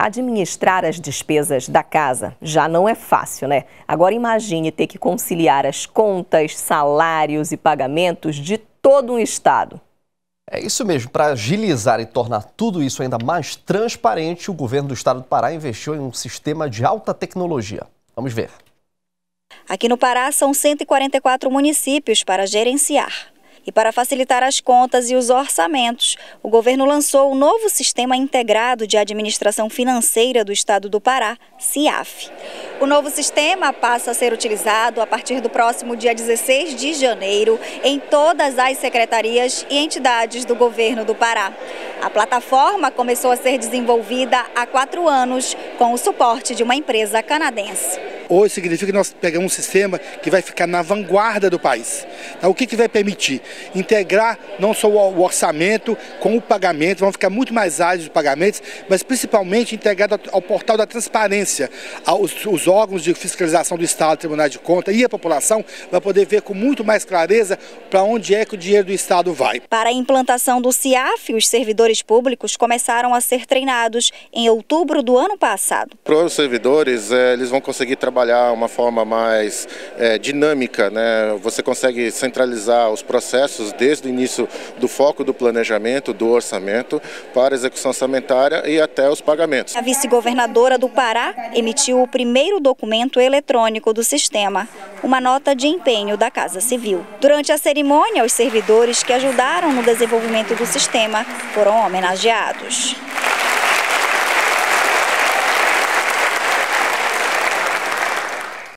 Administrar as despesas da casa já não é fácil, né? Agora imagine ter que conciliar as contas, salários e pagamentos de todo um estado. É isso mesmo. Para agilizar e tornar tudo isso ainda mais transparente, o governo do estado do Pará investiu em um sistema de alta tecnologia. Vamos ver. Aqui no Pará são 144 municípios para gerenciar. E para facilitar as contas e os orçamentos, o governo lançou o novo Sistema Integrado de Administração Financeira do Estado do Pará, CIAF. O novo sistema passa a ser utilizado a partir do próximo dia 16 de janeiro em todas as secretarias e entidades do governo do Pará. A plataforma começou a ser desenvolvida há quatro anos com o suporte de uma empresa canadense. Hoje significa que nós pegamos um sistema que vai ficar na vanguarda do país. Então, o que, que vai permitir? Integrar não só o orçamento com o pagamento, vão ficar muito mais ágeis os pagamentos, mas principalmente integrado ao portal da transparência. Os, os órgãos de fiscalização do Estado, Tribunal de Contas e a população vai poder ver com muito mais clareza para onde é que o dinheiro do Estado vai. Para a implantação do CIAF, os servidores públicos começaram a ser treinados em outubro do ano passado. Para os servidores, eh, eles vão conseguir trabalhar trabalhar uma forma mais é, dinâmica, né? Você consegue centralizar os processos desde o início do foco do planejamento, do orçamento, para execução orçamentária e até os pagamentos. A vice-governadora do Pará emitiu o primeiro documento eletrônico do sistema, uma nota de empenho da Casa Civil. Durante a cerimônia, os servidores que ajudaram no desenvolvimento do sistema foram homenageados.